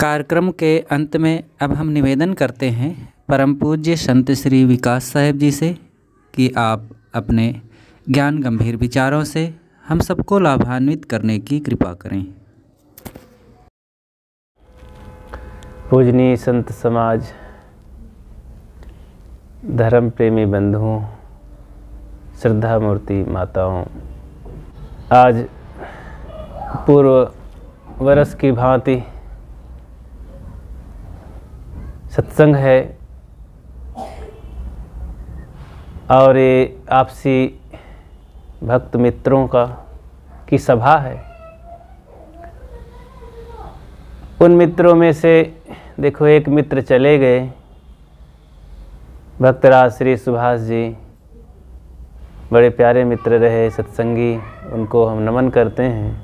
कार्यक्रम के अंत में अब हम निवेदन करते हैं परम पूज्य संत श्री विकास साहेब जी से कि आप अपने ज्ञान गंभीर विचारों से हम सबको लाभान्वित करने की कृपा करें। पूजनीय संत समाज, धर्म प्रेमी बंधुओं, श्रद्धा मूर्ति माताओं, आज पूर्व वर्ष की भांति सत्संग है। और ये आपसी भक्त मित्रों का, की सभा है। उन मित्रों में से देखो, एक मित्र चले गए, भक्तराज श्री सुभाष जी। बड़े प्यारे मित्र रहे, सत्संगी, उनको हम नमन करते हैं।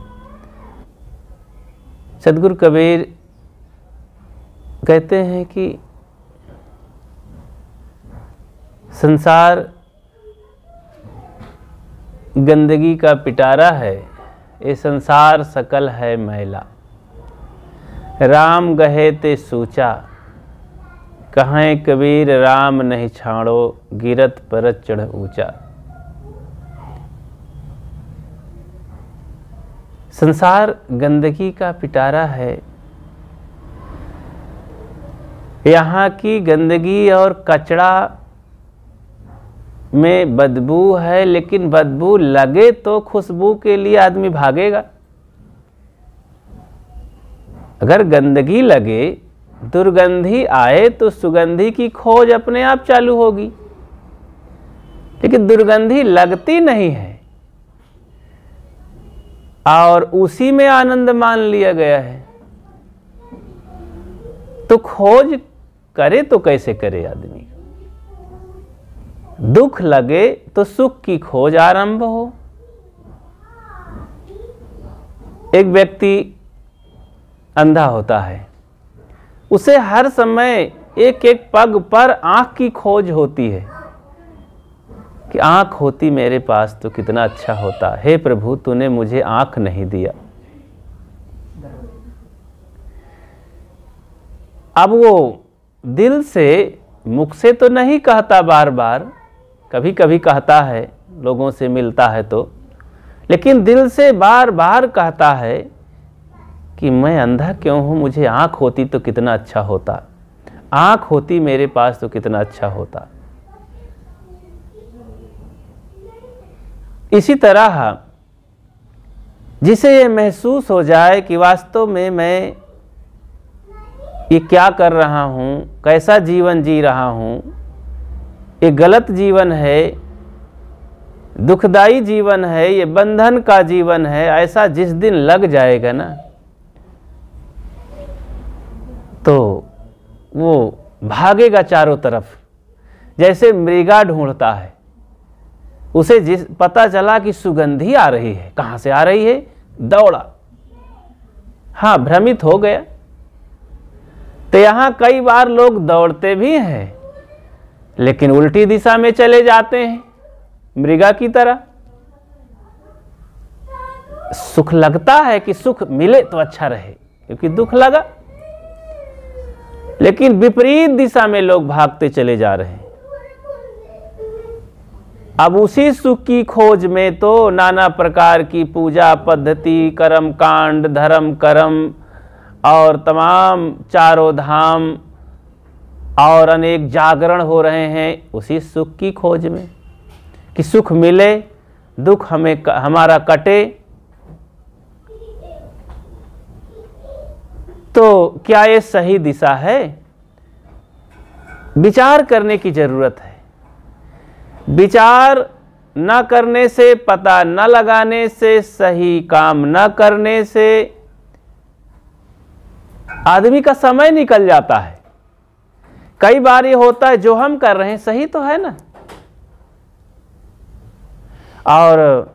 सदगुरु कबीर कहते हैं कि संसार गंदगी का पिटारा है ये संसार सकल है मैला। राम गहे ते सूचा, कहें कबीर राम नहीं छाड़ो गिरत परत चढ़ ऊँचा। संसार गंदगी का पिटारा है यहाँ की गंदगी और कचड़ा में बदबू है, लेकिन बदबू लगे तो खुशबू के लिए आदमी भागेगा। अगर गंदगी लगे, दुर्गंधी आए तो सुगंधी की खोज अपने आप चालू होगी। लेकिन दुर्गंधी लगती नहीं है और उसी में आनंद मान लिया गया है। तो खोज करे तो कैसे करे आदमी? दुख लगे तो सुख की खोज आरंभ हो। एक व्यक्ति अंधा होता है। उसे हर समय एक एक पग पर आँख की खोज होती है कि आँख होती मेरे पास तो कितना अच्छा होता। हे प्रभु, तूने मुझे आँख नहीं दिया। अब वो दिल से मुख से तो नहीं कहता बार बार कभी कभी कहता है, लोगों से मिलता है तो लेकिन दिल से बार बार कहता है कि मैं अंधा क्यों हूँ, मुझे आँख होती तो कितना अच्छा होता, आँख होती मेरे पास तो कितना अच्छा होता। इसी तरह, जिसे ये महसूस हो जाए कि वास्तव में मैं ये क्या कर रहा हूँ? कैसा जीवन जी रहा हूँ? ये गलत जीवन है? दुखदाई जीवन है? ये बंधन का जीवन है? ऐसा जिस दिन लग जाएगा ना तो वो भागेगा चारों तरफ़। जैसे मृगा ढूंढता है, उसे जिस पता चला कि सुगंधी आ रही है, कहाँ से आ रही है? दौड़ा। हाँ भ्रमित हो गया। तो यहाँ कई बार लोग दौड़ते भी हैं, लेकिन उल्टी दिशा में चले जाते हैं, मृगा की तरह। सुख लगता है कि सुख मिले तो अच्छा रहे, क्योंकि दुख लगा। लेकिन विपरीत दिशा में लोग भागते चले जा रहे हैं। अब उसी सुख की खोज में तो नाना प्रकार की पूजा पद्धति, कर्म कांड, धर्म कर्म और तमाम चारों धाम और अनेक जागरण हो रहे हैं उसी सुख की खोज में, कि सुख मिले, दुख हमें हमारा कटे। तो क्या ये सही दिशा है? विचार करने की ज़रूरत है। विचार न करने से, पता न लगाने से, सही काम न करने से आदमी का समय निकल जाता है। कई बार ये होता है, जो हम कर रहे हैं, सही तो है ना? और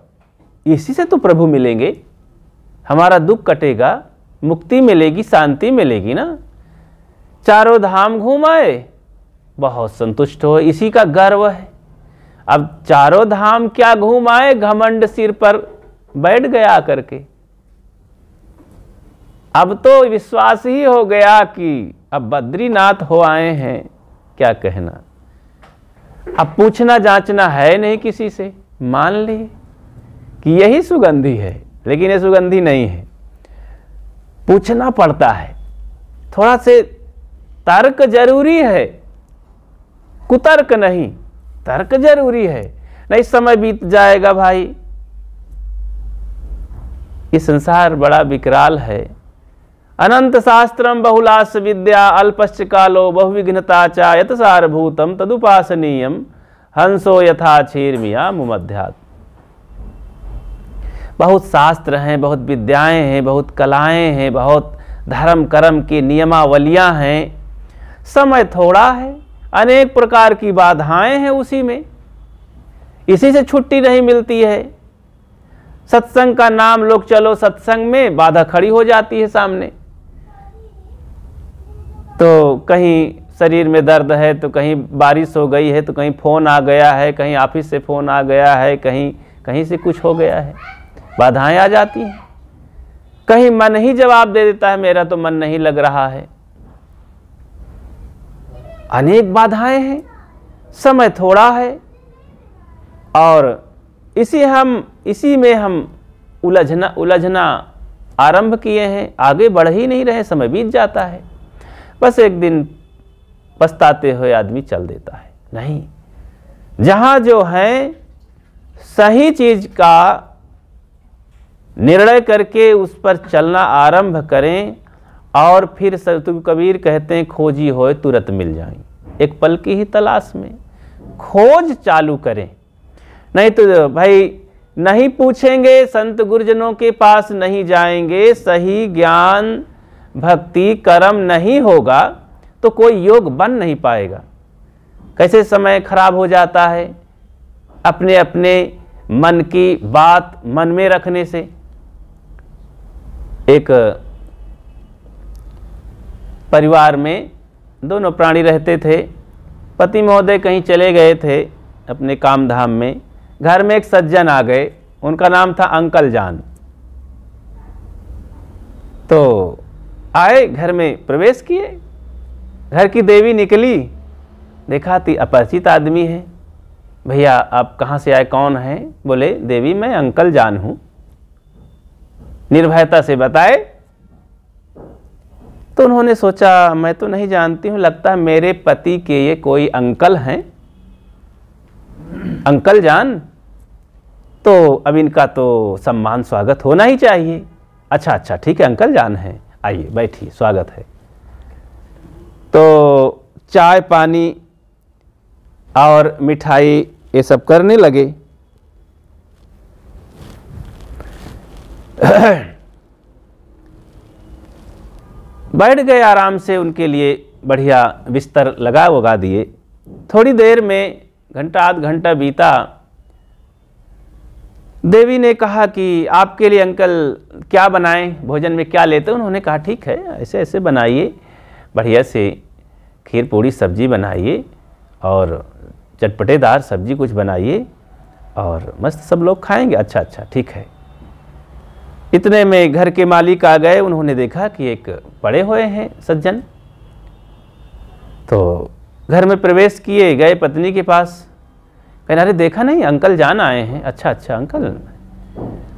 इसी से तो प्रभु मिलेंगे। हमारा दुख कटेगा, मुक्ति मिलेगी, शांति मिलेगी ना? चारों धाम घूमाए बहुत संतुष्ट हो, इसी का गर्व है। अब चारों धाम क्या घूम आए, घमंड सिर पर बैठ गया करके अब तो विश्वास ही हो गया कि अब बद्रीनाथ हो आए हैं, क्या कहना? अब पूछना जांचना है नहीं किसी से। मान लिए कि यही सुगंधी है, लेकिन ये सुगंधी नहीं है। पूछना पड़ता है। थोड़ा से तर्क ज़रूरी है, कुतर्क नहीं, तर्क ज़रूरी है। नहीं, समय बीत जाएगा भाई। ये संसार बड़ा विकराल है। अनंत शास्त्रम बहुलास विद्या अल्पश्च कालो बहुविघ्नता चा यत सारभूतम तदुपासनीयम हंसो यथा छीरमिया मुमध्यात्। बहुत शास्त्र हैं, बहुत विद्याएँ हैं, बहुत कलाएँ हैं, बहुत धर्म कर्म की नियमावलियाँ हैं। समय थोड़ा है, अनेक प्रकार की बाधाएँ हैं उसी में। इसी से छुट्टी नहीं मिलती है। सत्संग का नाम लोग चलो, सत्संग में बाधा खड़ी हो जाती है सामने। तो कहीं शरीर में दर्द है तो कहीं बारिश हो गई है तो कहीं फ़ोन आ गया है, कहीं ऑफ़िस से फ़ोन आ गया है, कहीं कहीं से कुछ हो गया है। बाधाएँ आ जाती हैं। कहीं मन ही जवाब दे देता है, मेरा तो मन नहीं लग रहा है। अनेक बाधाएँ हैं, समय थोड़ा है, और इसी हम, इसी में हम उलझना उलझना आरंभ किए हैं, आगे बढ़ ही नहीं रहे, समय बीत जाता है। बस एक दिन पछताते हुए आदमी चल देता है। नहीं। जहाँ जो है, सही चीज़ का निर्णय करके उस पर चलना आरंभ करें और फिर सतु कबीर कहते हैं, खोजी होए तुरंत मिल जाए। एक पल की ही तलाश में। खोज चालू करें। नहीं तो भाई, नहीं पूछेंगे संत गुरुजनों के पास, नहीं जाएँगे। सही ज्ञान भक्ति कर्म नहीं होगा तो कोई योग बन नहीं पाएगा। कैसे समय खराब हो जाता है? अपने अपने मन की बात मन में रखने से। एक परिवार में दोनों प्राणी रहते थे। पति महोदय कहीं चले गए थे अपने काम धाम में। घर में एक सज्जन आ गए। उनका नाम था अंकल जान तो आए घर में प्रवेश किए। घर की देवी निकली। देखा थी अपरिचित आदमी है। भैया, आप कहाँ से आए? कौन है? बोले, देवी, मैं अंकल जान हूँ। निर्भयता से बताए। तो उन्होंने सोचा, मैं तो नहीं जानती हूँ, लगता है मेरे पति के ये कोई अंकल हैं। अंकल जान। तो अब इनका तो सम्मान, स्वागत होना ही चाहिए। अच्छा अच्छा ठीक है, अंकल जान है। आइए, बैठिए, स्वागत है। तो चाय, पानी और मिठाई ये सब करने लगे। बैठ गए आराम से, उनके लिए बढ़िया बिस्तर लगा उगा दिए। थोड़ी देर में घंटा आध घंटा बीता देवी ने कहा कि आपके लिए अंकल क्या बनाएँ? भोजन में क्या लेते उन्होंने कहा, ठीक है, ऐसे ऐसे बनाइए। बढ़िया से खीर पूड़ी सब्ज़ी बनाइए और चटपटेदार सब्ज़ी कुछ बनाइए और मस्त सब लोग खाएँगे। अच्छा अच्छा ठीक है। इतने में घर के मालिक आ गए। उन्होंने देखा कि एक पड़े हुए हैं सज्जन। तो घर में प्रवेश किए, गए पत्नी के पास। कहना अरे देखा नहीं अंकल जान आए हैं। अच्छा अच्छा अंकल।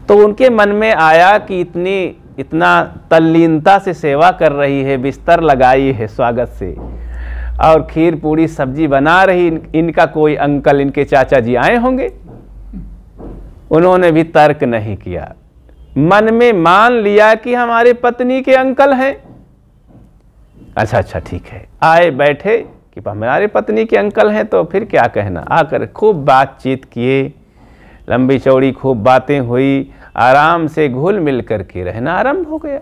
तो उनके मन में आया कि इतनी इतना तल्लीनता से सेवा कर रही है बिस्तर लगाई है स्वागत से। और खीर पूड़ी सब्ज़ी बना रही इन, इनका कोई अंकल इनके चाचा जी आए होंगे। उन्होंने भी तर्क नहीं किया। मन में मान लिया कि हमारे पत्नी के अंकल हैं। अच्छा अच्छा ठीक है आए बैठे कि हमारे पत्नी के अंकल हैं तो फिर क्या कहना? आकर खूब बातचीत किए। लंबी चौड़ी खूब बातें हुई। आराम से घुल मिल करके रहना आरंभ हो गया।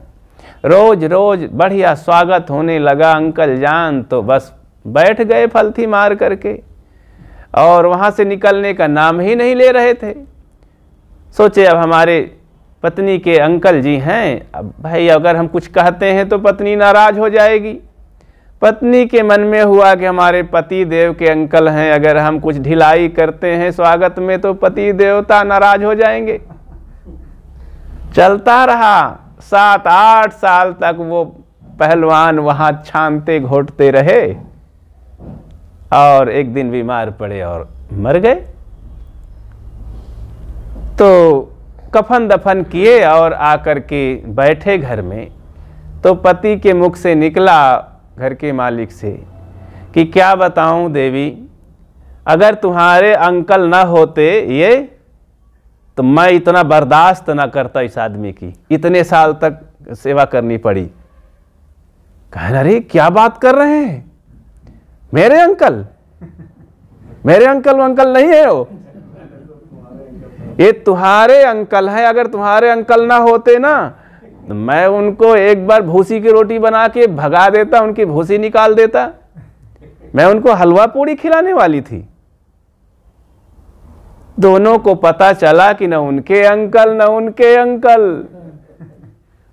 रोज रोज बढ़िया स्वागत होने लगा। अंकल जान तो बस बैठ गए फलथी मार करके। और वहाँ से निकलने का नाम ही नहीं ले रहे थे। सोचे अब हमारे पत्नी के अंकल जी हैं। अब भाई अगर हम कुछ कहते हैं तो पत्नी नाराज़ हो जाएगी। पत्नी के मन में हुआ कि हमारे पति देव के अंकल हैं, अगर हम कुछ ढिलाई करते हैं स्वागत में तो पति देवता नाराज़ हो जाएँगे। चलता रहा। सात, आठ साल तक वो पहलवान वहाँ छानते घोटते रहे और एक दिन बीमार पड़े और मर गए। तो कफन दफन किए और आकर के बैठे घर में। तो पति के मुख से निकला घर के मालिक से कि क्या बताऊँ देवी, अगर तुम्हारे अंकल ना होते ये तो मैं इतना बर्दाश्त ना करता इस आदमी की। इतने साल तक सेवा करनी पड़ी। कह अरे, क्या बात कर रहे हैं? मेरे अंकल? मेरे अंकल अंकल नहीं है वो? ये तुम्हारे अंकल हैं। अगर तुम्हारे अंकल ना होते ना तो मैं उनको एक बार भूसी की रोटी बना के भगा देता, उनकी भूसी निकाल देता। मैं उनको हलवा पूड़ी खिलाने वाली थी। दोनों को पता चला कि न उनके अंकल, न उनके अंकल।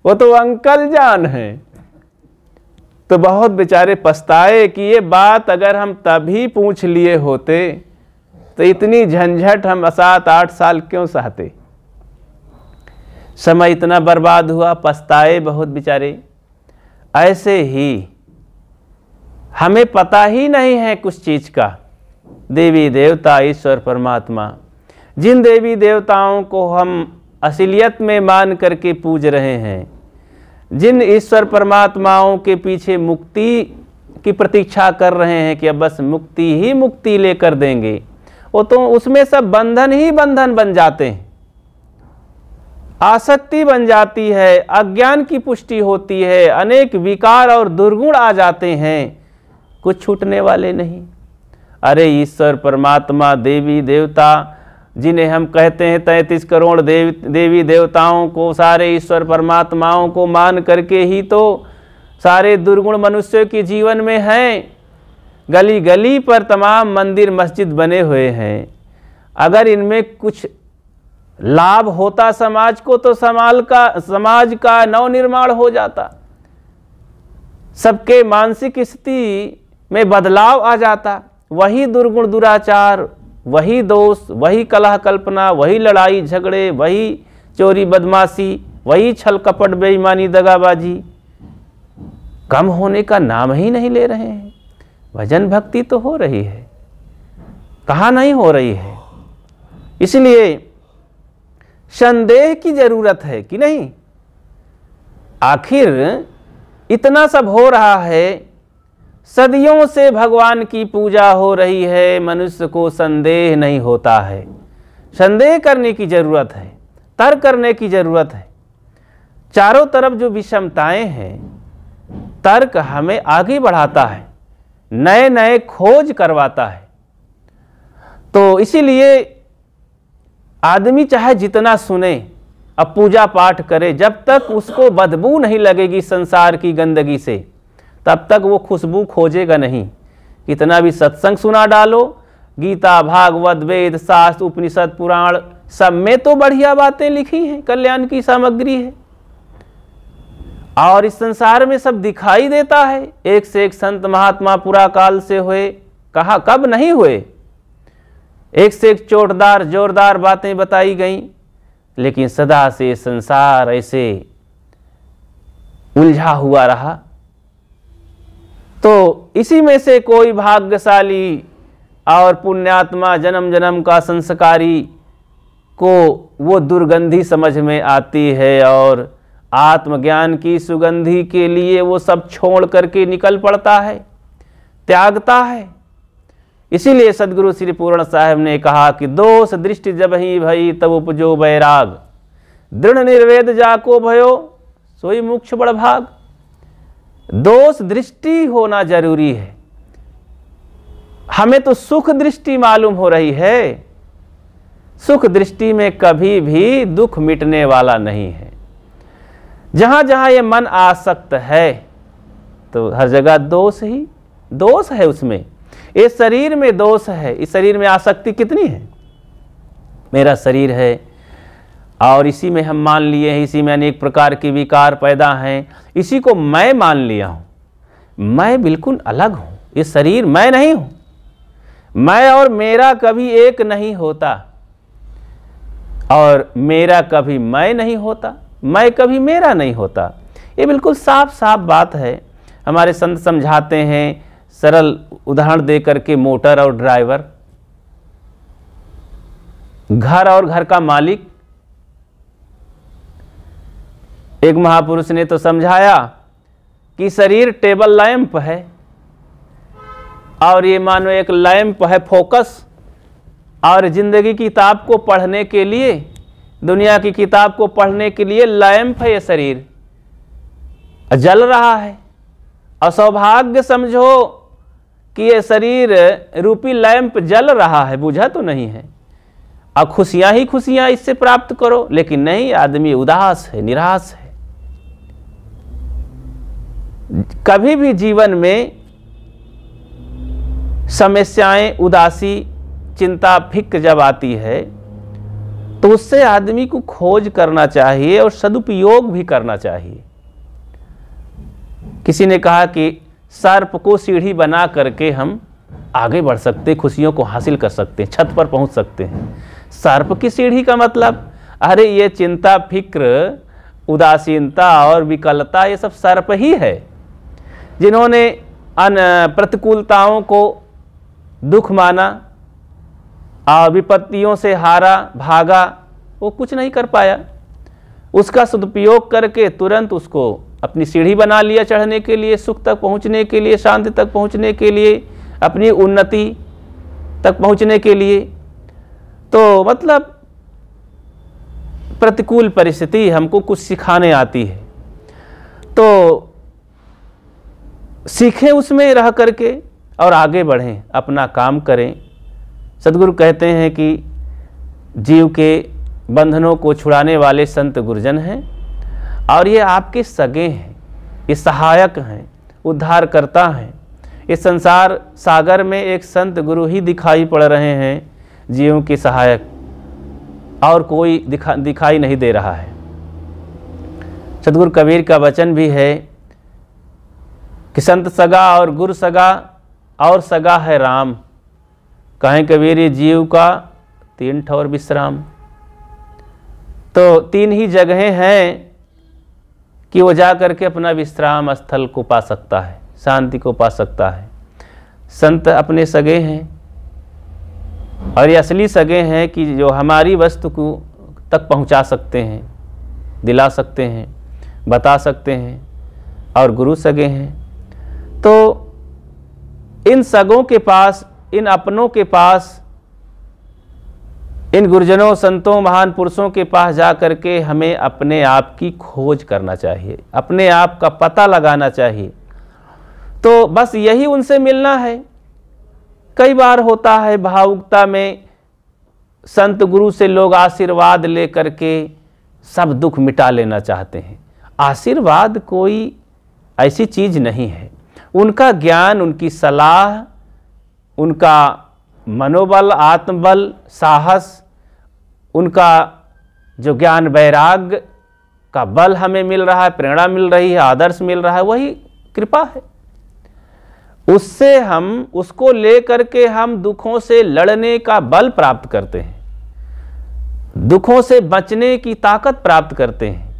वो तो अंकल जान है। तो बहुत बेचारे पछताए कि ये बात अगर हम तभी पूछ लिए होते तो इतनी झंझट हम सात, आठ साल क्यों सहते? समय इतना बर्बाद हुआ, पछताए बहुत बेचारे। ऐसे ही हमें पता ही नहीं है कुछ चीज़ का। देवी देवता, ईश्वर परमात्मा, जिन देवी देवताओं को हम असलियत में मान करके पूज रहे हैं, जिन ईश्वर परमात्माओं के पीछे मुक्ति की प्रतीक्षा कर रहे हैं कि अब बस मुक्ति ही मुक्ति लेकर देंगे, वो तो उसमें सब बंधन ही बंधन बन जाते हैं। आसक्ति बन जाती है, अज्ञान की पुष्टि होती है, अनेक विकार और दुर्गुण आ जाते हैं। कुछ छूटने वाले नहीं। अरे ईश्वर, परमात्मा, देवी, देवता, जिन्हें हम कहते हैं तैंतीस करोड़ देव, देवी देवताओं को, सारे ईश्वर परमात्माओं को मान करके ही तो सारे दुर्गुण मनुष्यों के जीवन में हैं। गली गली पर तमाम मंदिर, मस्जिद बने हुए हैं। अगर इनमें कुछ लाभ होता समाज को तो समाज का समाज का नव निर्माण हो जाता। सबके मानसिक स्थिति में बदलाव आ जाता। वही दुर्गुण दुराचार, वही दोष, वही कलह कल्पना, वही लड़ाई झगड़े, वही चोरी बदमाशी, वही छल कपट बेईमानी दगाबाजी, कम होने का नाम ही नहीं ले रहे हैं। भजन भक्ति तो हो रही है, कहाँ नहीं हो रही है। इसलिए संदेह की ज़रूरत है कि नहीं? आखिर इतना सब हो रहा है, सदियों से भगवान की पूजा हो रही है, मनुष्य को संदेह नहीं होता है। संदेह करने की ज़रूरत है, तर्क करने की ज़रूरत है। चारों तरफ़ जो विषमताएँ हैं, तर्क हमें आगे बढ़ाता है नए नए खोज करवाता है। तो इसीलिए आदमी चाहे जितना सुने, अब पूजा पाठ करे, जब तक उसको बदबू नहीं लगेगी संसार की गंदगी से, तब तक वो खुशबू खोजेगा नहीं। कितना भी सत्संग सुना डालो, गीता, भागवत, वेद, शास्त्र, उपनिषद, पुराण, सब में तो बढ़िया बातें लिखी हैं, कल्याण की सामग्री है। और इस संसार में सब दिखाई देता है, एक से एक संत महात्मा पूरा काल से हुए, कहा कब नहीं हुए? एक से एक चोटदार, जोरदार बातें बताई गई, लेकिन सदा से संसार ऐसे उलझा हुआ रहा। तो इसी में से कोई भाग्यशाली और पुण्यात्मा जन्म जन्म का संस्कारी को वो दुर्गंधी समझ में आती है और आत्मज्ञान की सुगंधी के लिए वो सब छोड़ करके निकल पड़ता है, त्यागता है। इसीलिए सदगुरु श्री पूर्ण साहब ने कहा कि दोष दृष्टि जब ही भई, तब उपजो बैराग। दृढ़ निर्वेद जाको भयो, सोई मुक्ष बड़ भाग। दोष दृष्टि होना ज़रूरी है। हमें तो सुख दृष्टि मालूम हो रही है। सुख दृष्टि में कभी भी दुख मिटने वाला नहीं है। जहाँ जहाँ ये मन आसक्त है तो हर जगह दोष ही, दोष है उसमें। इस शरीर में दोष है। इस शरीर में आसक्ति कितनी है? मेरा शरीर है। और इसी में हम मान लिए हैं, इसी में अनेक प्रकार के विकार पैदा हैं। इसी को मैं मान लिया हूँ। मैं बिल्कुल अलग हूँ। ये शरीर मैं नहीं हूँ। मैं और मेरा कभी एक नहीं होता। और मेरा कभी मैं नहीं होता। मैं कभी मेरा नहीं होता। ये बिल्कुल साफ़ साफ़ बात है। हमारे संत समझाते हैं सरल उदाहरण दे करके मोटर और ड्राइवर। घर और घर का मालिक। एक महापुरुष ने तो समझाया कि शरीर टेबल लैंप है। और ये मानो एक लैंप है फोकस। और ज़िंदगी की किताब को पढ़ने के लिए, दुनिया की किताब को पढ़ने के लिए लैंप है ये शरीर। जल रहा है। और सौभाग्य समझो कि ये शरीर रूपी लैंप जल रहा है, बुझा तो नहीं है। और खुशियाँ ही खुशियाँ इससे प्राप्त करो, लेकिन नहीं, आदमी उदास है, निराश है। कभी भी जीवन में समस्याएँ, उदासी, चिंता फ़िक्र जब आती है तो उससे आदमी को खोज करना चाहिए और सदुपयोग भी करना चाहिए। किसी ने कहा कि सर्प को सीढ़ी बना करके हम आगे बढ़ सकते हैं, खुशियों को हासिल कर सकते हैं, छत पर पहुँच सकते हैं। सर्प की सीढ़ी का मतलब अरे ये चिंता, फ़िक्र, उदासीनता और विकलता, ये सब सर्प ही है, जिन्होंने अन प्रतिकूलताओं को दुख माना और विपत्तियों से हारा, भागा, वो कुछ नहीं कर पाया। उसका सदुपयोग करके तुरंत उसको अपनी सीढ़ी बना लिया चढ़ने के लिए, सुख तक पहुँचने के लिए, शांति तक पहुँचने के लिए, अपनी उन्नति तक पहुँचने के लिए। तो मतलब प्रतिकूल परिस्थिति हमको कुछ सिखाने आती है। तो सीखें उसमें रह करके और आगे बढ़ें, अपना काम करें। सदगुरु कहते हैं कि जीव के बंधनों को छुड़ाने वाले संत गुरुजन हैं। और ये आपके सगे हैं, ये सहायक हैं उद्धार करता हैं। इस संसार सागर में एक संत गुरु ही दिखाई पड़ रहे हैं, जीवों के सहायक। और कोई दिखा, दिखाई नहीं दे रहा है। सदगुरु कबीर का वचन भी है कि संत सगा और गुरु सगा और सगा है राम। कहें कबीर, ये जीव का तीन ठौर विश्राम। तो तीन ही जगहें हैं कि वो जा करके अपना विश्राम स्थल को पा सकता है, शांति को पा सकता है। संत अपने सगे हैं और ये असली सगे हैं कि जो हमारी वस्तु को तक पहुँचा सकते हैं, दिला सकते हैं, बता सकते हैं और गुरु सगे हैं। तो इन सगों के पास, इन अपनों के पास इन गुरुजनों, संतों, महान पुरुषों के पास जा कर के हमें अपने आप की खोज करना चाहिए, अपने आप का पता लगाना चाहिए। तो बस यही उनसे मिलना है। कई बार होता है भावुकता में संत गुरु से लोग आशीर्वाद लेकर के सब दुख मिटा लेना चाहते हैं। आशीर्वाद कोई ऐसी चीज़ नहीं है। उनका ज्ञान, उनकी सलाह, उनका मनोबल, आत्मबल, साहस उनका जो ज्ञान वैराग्य का बल हमें मिल रहा है, प्रेरणा मिल रही है, आदर्श मिल रहा है, वही कृपा है। उससे हम, उसको लेकर के हम दुखों से लड़ने का बल प्राप्त करते हैं। दुखों से बचने की ताकत प्राप्त करते हैं।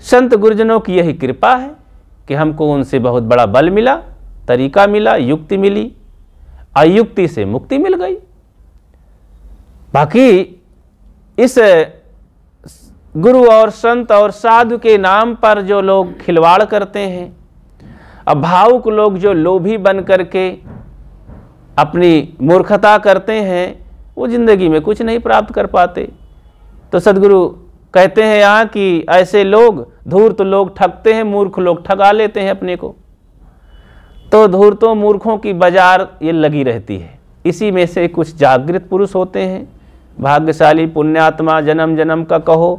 संत गुरुजनों की यही कृपा है कि हमको उनसे बहुत बड़ा बल मिला, तरीका मिला, युक्ति मिली, अयुक्ति से मुक्ति मिल गई। बाकी इस गुरु और संत और साधु के नाम पर जो लोग खिलवाड़ करते हैं अब भावुक लोग जो लोभी बन करके अपनी मूर्खता करते हैं, वो ज़िंदगी में कुछ नहीं प्राप्त कर पाते। तो सदगुरु कहते हैं यहाँ कि ऐसे लोग, धूर्त लोग ठगते हैं, मूर्ख लोग ठगा लेते हैं अपने को। तो धूर्तों, मूर्खों की बाज़ार ये लगी रहती है। इसी में से कुछ जागृत पुरुष होते हैं। भाग्यशाली पुण्यात्मा जन्म जन्म का कहो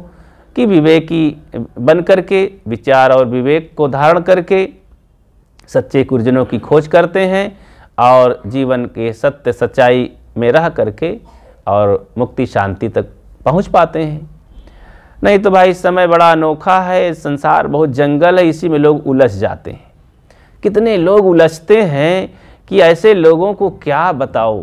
कि विवेकी बन करके, विचार और विवेक को धारण करके सच्चे गुरुजनों की खोज करते हैं और जीवन के सत्य सच्चाई में रह करके और मुक्ति शांति तक पहुँच पाते हैं। नहीं तो भाई, समय बड़ा अनोखा है, संसार बहुत जंगल है, इसी में लोग उलझ जाते हैं। कितने लोग उलझते हैं कि ऐसे लोगों को क्या बताओ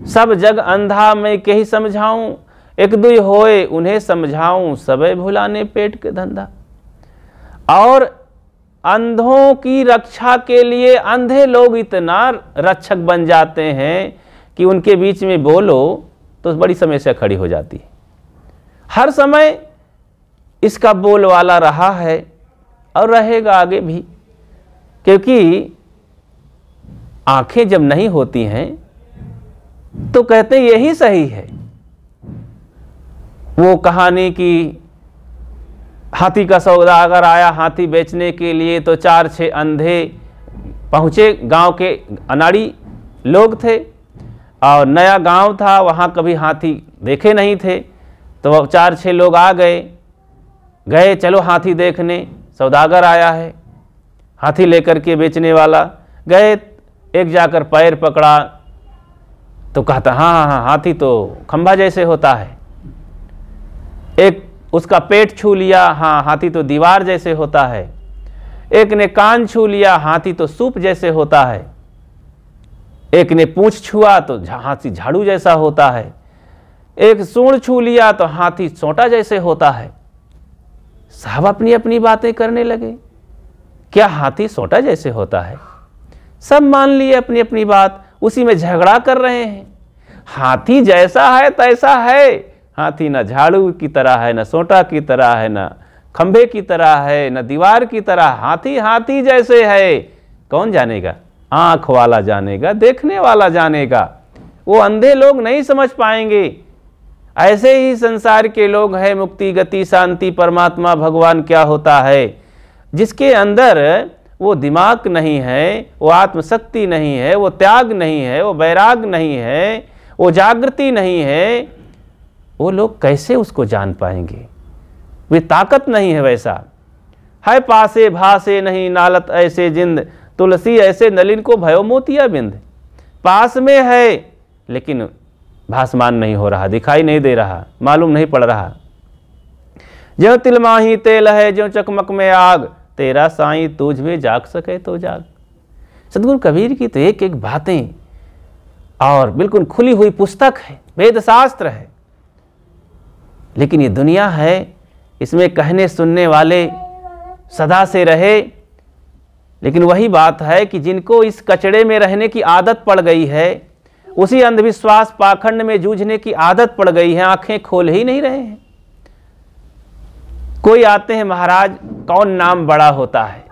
सब जग अंधा मैं कही समझाऊं, एक दुई होए उन्हें समझाऊं, सबे भुलाने पेट के धंधा। और अंधों की रक्षा के लिए अंधे लोग इतना रक्षक बन जाते हैं कि उनके बीच में बोलो तो बड़ी समस्या खड़ी हो जाती है। हर समय इसका बोल वाला रहा है और रहेगा आगे भी, क्योंकि आँखें जब नहीं होती हैं तो कहते यही सही है। वो कहानी की हाथी का सौदा अगर आया हाथी बेचने के लिए तो चार छः अंधे पहुँचे गाँव के अनाड़ी लोग थे। और नया गाँव था, वहाँ कभी हाथी देखे नहीं थे। तो वह चार छः लोग आ गए। गए, चलो हाथी देखने। सौदागर आया है, हाथी लेकर के बेचने वाला। गए, एक जाकर पैर पकड़ा तो कहता हाँ हाँ हाँ हाथी तो खंभा जैसे होता है। एक उसका पेट छू लिया हाँ हाथी तो दीवार जैसे होता है। एक ने कान छू लिया, हाथी तो सूप जैसे होता है। एक ने पूछ छुआ तो हाथी झाड़ू जैसा होता है। एक सूढ़ छू लिया तो हाथी सोटा जैसे होता है। साहब अपनी अपनी बातें करने लगे। क्या हाथी सोटा जैसे होता है? सब मान लिए अपनी अपनी बात। उसी में झगड़ा कर रहे हैं। हाथी जैसा है, तैसा है। हाथी ना झाड़ू की तरह है, ना सोटा की तरह है, ना खंभे की तरह है, ना दीवार की तरह। हाथी हाथी जैसे है। कौन जानेगा? आँख वाला जानेगा, देखने वाला जानेगा। वो अंधे लोग नहीं समझ पाएँगे। ऐसे ही संसार के लोग हैं, मुक्ति, गति, शांति, परमात्मा, भगवान क्या होता है? जिसके अंदर वो दिमाग नहीं है, वो आत्मशक्ति नहीं है, वो त्याग नहीं है, वो बैराग नहीं है, वो जागृति नहीं है। वो लोग कैसे उसको जान पाएँगे? वे ताकत नहीं है वैसा। है पासे भासे नहीं, नालत ऐसे जिंद, तुलसी ऐसे नलिन को भयो मोतिया बिंद। पास में है, लेकिन भासमान नहीं हो रहा, दिखाई नहीं दे रहा, मालूम नहीं पड़ रहा। जो तिलमाही तेल है जो चकमक में आग तेरा साई तुझ में जाग सके तो जाग। सदगुरु कबीर की तो एक एक बातें और बिल्कुल खुली हुई पुस्तक है वेद शास्त्र है। लेकिन ये दुनिया है, इसमें कहने सुनने वाले सदा से रहे, लेकिन वही बात है कि जिनको इस कचड़े में रहने की आदत पड़ गई है, उसी अंधविश्वास पाखंड में जूझने की आदत पड़ गई है, आँखें खोल ही नहीं रहे हैं। कोई आते हैं, महाराज, कौन नाम बड़ा होता है?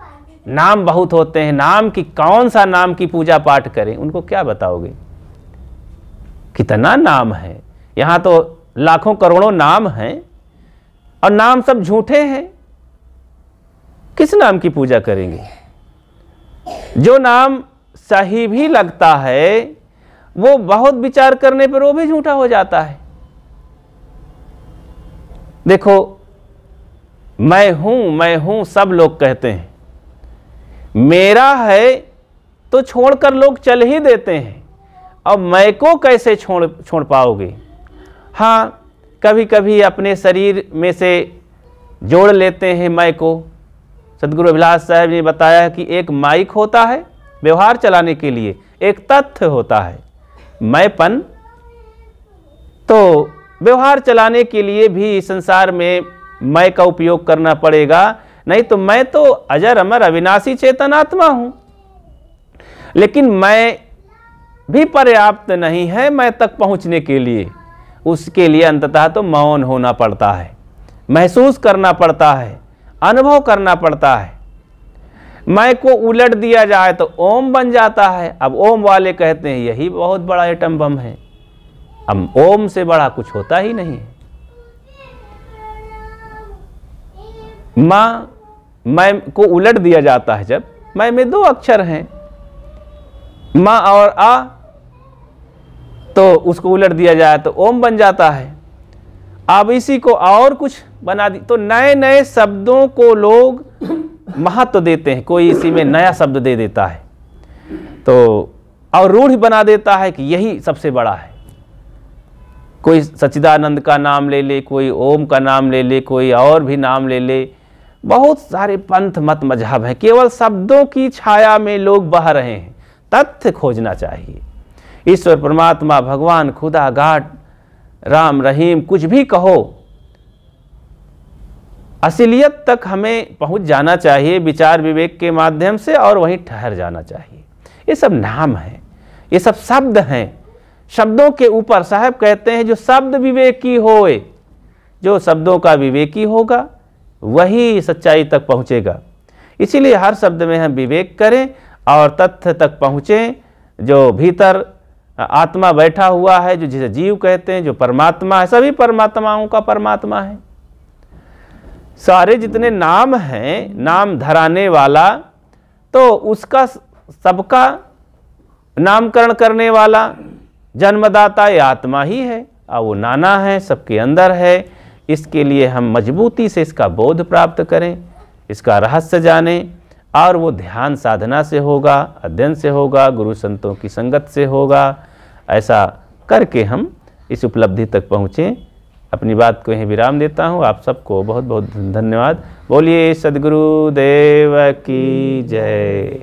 नाम बहुत होते हैं, नाम की कौन सा नाम की पूजा पाठ करें, उनको क्या बताओगे? कितना नाम है? यहाँ तो लाखों करोड़ों नाम हैं, और नाम सब झूठे हैं। किस नाम की पूजा करेंगे? जो नाम सही भी लगता है, वो बहुत विचार करने पर वो भी झूठा हो जाता है। देखो मैं हूँ मैं हूँ, सब लोग कहते हैं। मेरा है तो छोड़कर लोग चल ही देते हैं। अब मैं को कैसे छोड़ छोड़ पाओगे? हाँ कभी कभी अपने शरीर में से जोड़ लेते हैं मैं को। सदगुरु अभिलाष साहब ने बताया कि एक माइक होता है व्यवहार चलाने के लिए, एक तथ्य होता है, मैंपन। तो व्यवहार चलाने के लिए भी संसार में मैं का उपयोग करना पड़ेगा। नहीं तो मैं तो अजर अमर अविनाशी चेतनात्मा हूँ। लेकिन मैं भी पर्याप्त नहीं है मैं तक पहुँचने के लिए। उसके लिए अंततः तो मौन होना पड़ता है, महसूस करना पड़ता है, अनुभव करना पड़ता है। मैं को उलट दिया जाए तो ओम बन जाता है। अब ओम वाले कहते हैं, यही बहुत बड़ा एटम बम है। अब ओम से बड़ा कुछ होता ही नहीं है। माँ, मैं को उलट दिया जाता है जब, मैं में दो अक्षर हैं। माँ और आ तो उसको उलट दिया जाए तो ओम बन जाता है। अब इसी को और कुछ बना दी तो नए नए शब्दों को लोग महत्व तो देते हैं। कोई इसी में नया शब्द दे देता है। तो और रूढ़ बना देता है कि यही सबसे बड़ा है। कोई सच्चिदानंद का नाम ले ले, कोई ओम का नाम ले ले, कोई और भी नाम ले ले बहुत सारे पंथ मत मज़हब हैं। केवल शब्दों की छाया में लोग बह रहे हैं। तथ्य खोजना चाहिए। ईश्वर, परमात्मा, भगवान, खुदा घाट राम, रहीम, कुछ भी कहो, असलियत तक हमें पहुँच जाना चाहिए, विचार विवेक के माध्यम से और वहीं ठहर जाना चाहिए। ये सब नाम है। ये सब शब्द हैं। शब्दों के ऊपर साहब कहते हैं, जो शब्द विवेकी होए, जो शब्दों का विवेकी होगा वही सच्चाई तक पहुंचेगा। इसीलिए हर शब्द में हम विवेक करें और तथ्य तक पहुँचें। जो भीतर आत्मा बैठा हुआ है, जो जिसे जीव कहते हैं, जो परमात्मा है, सभी परमात्माओं का परमात्मा है। सारे जितने नाम हैं, नाम धराने वाला तो उसका सबका नामकरण करने वाला जन्मदाता ये आत्मा ही है। और वो नाना है, सबके अंदर है इसके लिए हम मजबूती से इसका बोध प्राप्त करें, इसका रहस्य जानें, और वो ध्यान साधना से होगा, अध्ययन से होगा, गुरु संतों की संगत से होगा। ऐसा करके हम इस उपलब्धि तक पहुँचें। अपनी बात को यहीं विराम देता हूँ। आप सबको बहुत बहुत धन्यवाद। बोलिए सदगुरु देव की जय।